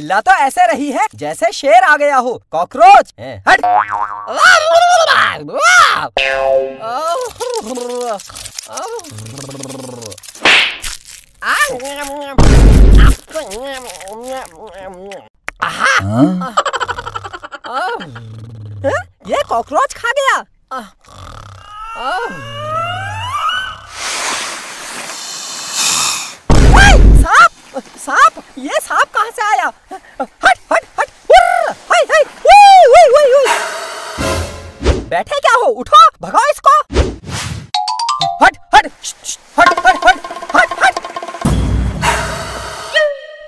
हैं? चिल्ला तो ऐसे रही है जैसे शेर आ गया हो। कॉकरोच हट। ये कॉकरोच खा गया। सांप? ये सांप कहाँ से आया? हट हट हट। हाय हाय। बैठे क्या हो? उठो भगाओ इसको। हट हट। हट हट हट हट हट।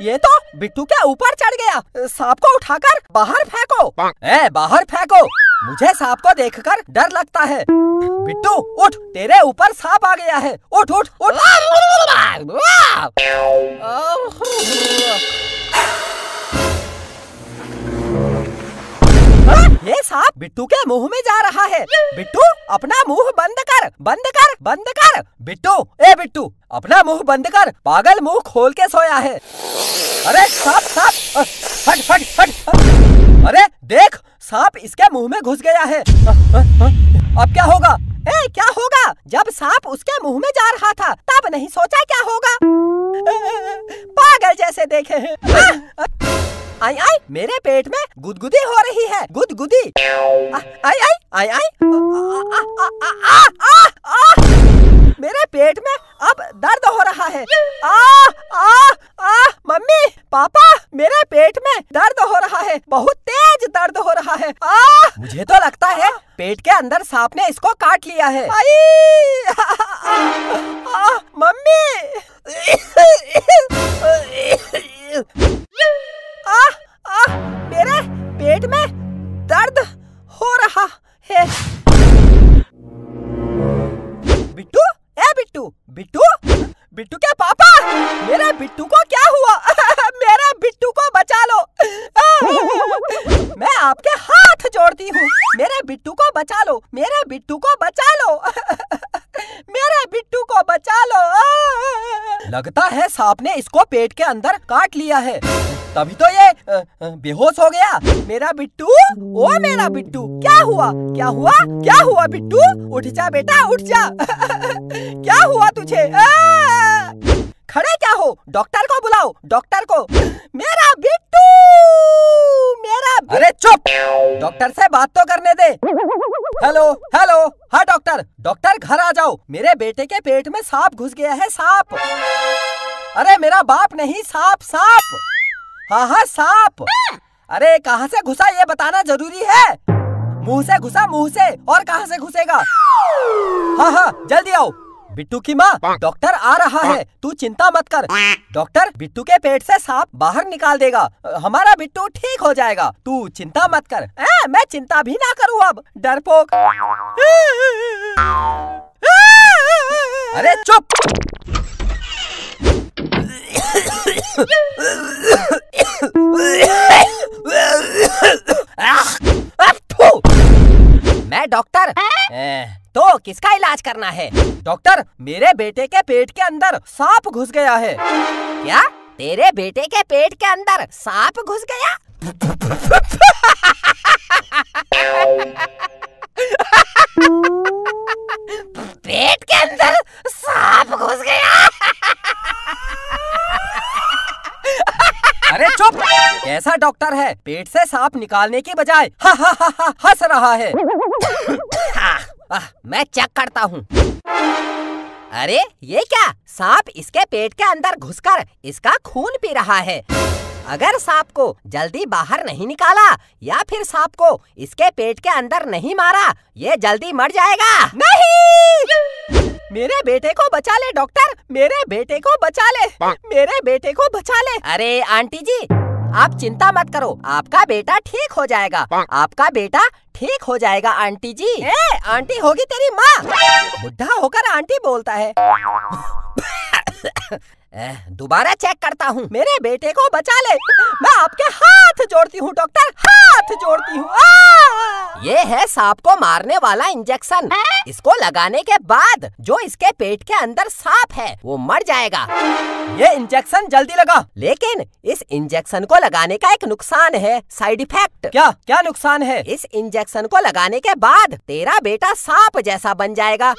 ये तो बिट्टू के ऊपर चढ़ गया। सांप को उठाकर बाहर फेंको। ए बाहर फेंको। मुझे सांप को देखकर डर लगता है। बिट्टू तेरे ऊपर सांप आ गया है। उठ उठ उठ। ये सांप बिट्टू के मुँह में जा रहा है। बिट्टू, अपना मुँह बंद कर बंद कर बंद कर। बिट्टू, ए बिट्टू, अपना मुँह बंद कर। पागल मुँह खोल के सोया है। अरे सांप सांप हट हट हट। अरे देख, सांप इसके मुँह में घुस गया है। अब क्या होगा? ए क्या होगा? जब सांप उसके मुँह में जा रहा था तब नहीं सोचा क्या होगा? पागल जैसे देखे हैं। आई आई मेरे पेट में गुदगुदी हो रही है गुदगुदी। आई आई आई आई मेरे पेट में अब दर्द हो रहा है। आ आ आ मम्मी पापा मेरे पेट में दर्द हो रहा है बहुत तेज दर्द हो रहा है। आ मुझे तो लगता है पेट के अंदर सांप ने इसको काट लिया है। आई! आ, आ, मम्मी! आ, आ, मेरे पेट में दर्द हो रहा है। हाथ जोड़ती हूँ। मेरे बिट्टू को बचा लो। मेरे बिट्टू को बचा लो। मेरे बिट्टू को बचा लो। लगता है सांप ने इसको पेट के अंदर काट लिया है। तभी तो ये बेहोश हो गया। मेरा बिट्टू? ओ मेरा बिट्टू, क्या हुआ? क्या हुआ? क्या हुआ बिट्टू? उठ जा बेटा, उठ जा। क्या हुआ तुझे! खड़े क्या हो? डॉक्टर को बुलाओ, डॉक्टर को। मेरा बिट्टू! मेरा अरे चुप! डॉक्टर से बात तो करने दे। Hello hello. हाँ डॉक्टर। डॉक्टर, घर आ जाओ। मेरे बेटे के पेट में सांप घुस गया है, सांप। अरे, मेरा बाप नहीं, सांप सांप। हाँ हाँ सांप। अरे, कहाँ से घुसा ये बताना ज़रूरी है? मुँह से घुसा, मुँह से। और कहाँ से घुसेगा? हाँ हाँ जल्दी आओ। बिट्टू की माँ डॉक्टर आ रहा है। तू चिंता मत कर। डॉक्टर बिट्टू के पेट से सांप बाहर निकाल देगा। हमारा बिट्टू ठीक हो जाएगा। तू चिंता मत कर। ए, मैं चिंता भी ना करूँ अब। डरपोक। अरे चुप। डॉक्टर। तो किसका इलाज करना है? डॉक्टर मेरे बेटे के पेट के अंदर सांप घुस गया है। क्या? तेरे बेटे के पेट के अंदर सांप घुस गया? पेट के अंदर सांप घुस गया। अरे चुप। कैसा डॉक्टर है पेट से सांप निकालने की बजाय हा हा हा हा हंस रहा है। आह, मैं चेक करता हूँ। अरे ये क्या? सांप इसके पेट के अंदर घुसकर इसका खून पी रहा है। अगर सांप को जल्दी बाहर नहीं निकाला या फिर सांप को इसके पेट के अंदर नहीं मारा ये जल्दी मर जाएगा। नहीं! मेरे बेटे को बचा ले डॉक्टर। मेरे बेटे को बचा ले। मेरे बेटे को बचा ले। अरे आंटी जी। आप चिंता मत करो आपका बेटा ठीक हो जाएगा आपका बेटा ठीक हो जाएगा आंटी जी ए, आंटी होगी तेरी माँ बुढ़ा होकर आंटी बोलता है दोबारा चेक करता हूँ। मेरे बेटे को बचा ले। मैं आपके हाथ जोड़ती हूँ डॉक्टर। हाथ जोड़ती हूँ। ये है सांप को मारने वाला इंजेक्शन। इसको लगाने के बाद जो इसके पेट के अंदर सांप है वो मर जाएगा। ये इंजेक्शन जल्दी लगा लेकिन इस इंजेक्शन को लगाने का एक नुकसान है साइड इफ़ेक्ट। क्या? क्या नुकसान है? इस इंजेक्शन को लगाने के बाद तेरा बेटा सांप जैसा बन जाएगा।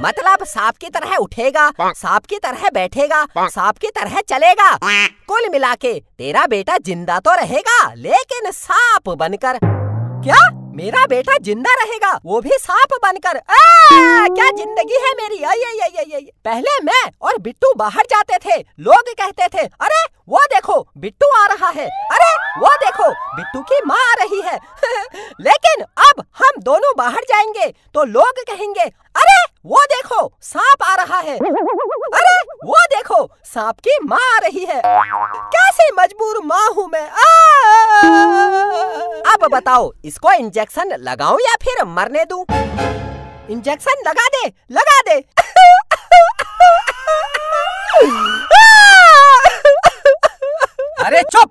मतलब सांप की तरह उठेगा सांप की तरह बैठेगा सांप की तरह चलेगा। कुल मिला के तेरा बेटा ज़िंदा तो रहेगा, लेकिन सांप बनकर। क्या? मेरा बेटा ज़िंदा रहेगा, वो भी सांप बनकर। क्या ज़िंदगी है मेरी? आई आई आई आई आई पहले मैं और बिट्टू बाहर जाते थे, लोग कहते थे, अरे, वो देखो, बिट्टू आ रहा है। अरे, वो देखो, बिट्टू की माँ आ रही है। लेकिन अब हम दोनों बाहर जाएँगे तो लोग कहेंगे, अरे, वो देखो, सांप आ रहा है। अरे, वो देखो, सांप की माँ आ रही है। कैसे मजबूर माँ हूँ मैं। अब बताओ इसको इंजेक्शन लगाऊँ या फिर मरने दूँ? इंजेक्शन लगा दे लगा दे। अरे चुप!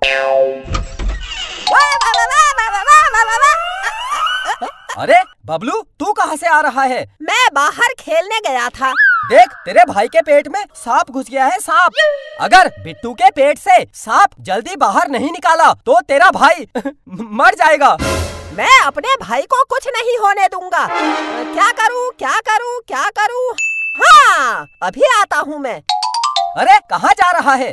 अरे बबलू तू कहाँ से आ रहा है? मैं बाहर खेलने गया था। देख तेरे भाई के पेट में सांप घुस गया है सांप। अगर बिट्टू के पेट से सांप जल्दी बाहर नहीं निकाला तो तेरा भाई मर जाएगा। मैं अपने भाई को कुछ नहीं होने दूँगा। क्या करूँ क्या करूँ क्या करूँ? हाँ अभी आता हूँ मैं। अरे कहाँ जा रहा है?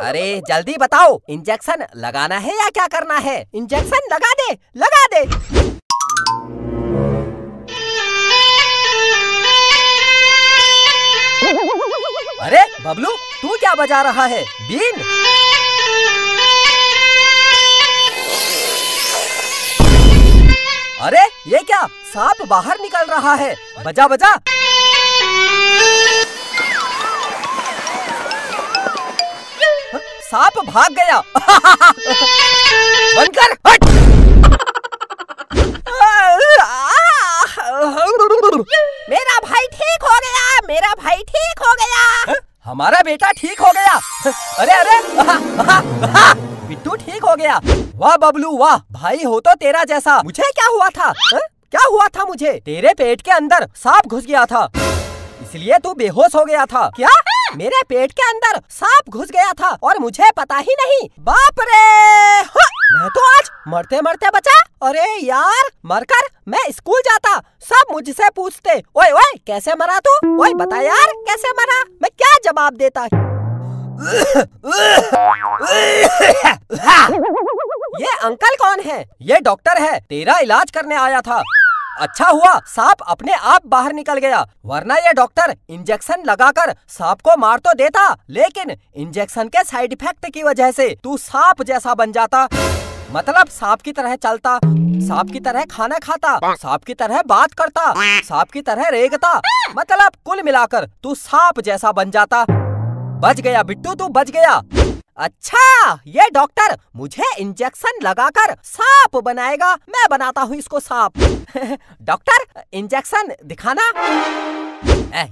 अरे जल्दी बताओ इंजेक्शन लगाना है या क्या करना है? इंजेक्शन लगा दे लगा दे। क्या बजा रहा है। बीन। अरे, ये क्या? सांप बाहर निकल रहा है। बजा बजा। सांप भाग गया। बनकर हट। मेरा भाई ठीक हो गया, मेरा भाई ठीक हो हमारा बेटा ठीक हो गया। अरे अरे बिट्टू ठीक हो गया। वाह बबलू वाह भाई हो तो तेरा जैसा। मुझे क्या हुआ था? हा? क्या हुआ था मुझे? तेरे पेट के अंदर सांप घुस गया था। इसलिए तू बेहोश हो गया था। क्या? मेरे पेट के अंदर सांप घुस गया था और मुझे पता ही नहीं। बाप रे! हाँ, मैं तो आज मरते मरते बचा। अरे यार, मरकर, मैं स्कूल जाता। सब मुझसे पूछते, ओए ओए, कैसे मरा तू? ओए, बता यार, कैसे मरा? मैं क्या जवाब देता? ये अंकल कौन है? ये डॉक्टर है। तेरा इलाज करने आया था। अच्छा हुआ, सांप अपने आप बाहर निकल गया। वरना ये डॉक्टर इंजेक्शन लगाकर सांप को मार तो देता, लेकिन इंजेक्शन के साइड इफ़ेक्ट की वजह से तू सांप जैसा बन जाता। मतलब सांप की तरह चलता, सांप की तरह खाना खाता, सांप की तरह बात करता, सांप की तरह रेगता। मतलब कुल मिलाकर तू सांप जैसा बन जाता। बच गया बिट्टू, तू बच गया। अच्छा ये डॉक्टर मुझे इंजेक्शन लगाकर सांप बनाएगा। मैं बनाता हूँ इसको सांप। डॉक्टर, इंजेक्शन दिखाना।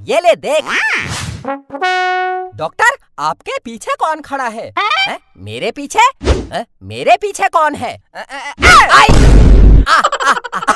ये ले देख। डॉक्टर आपके पीछे कौन खड़ा है? आ? आ? मेरे पीछे? आ? मेरे पीछे कौन है? आ, आ, आ, आ, आ, आ, आ, आ,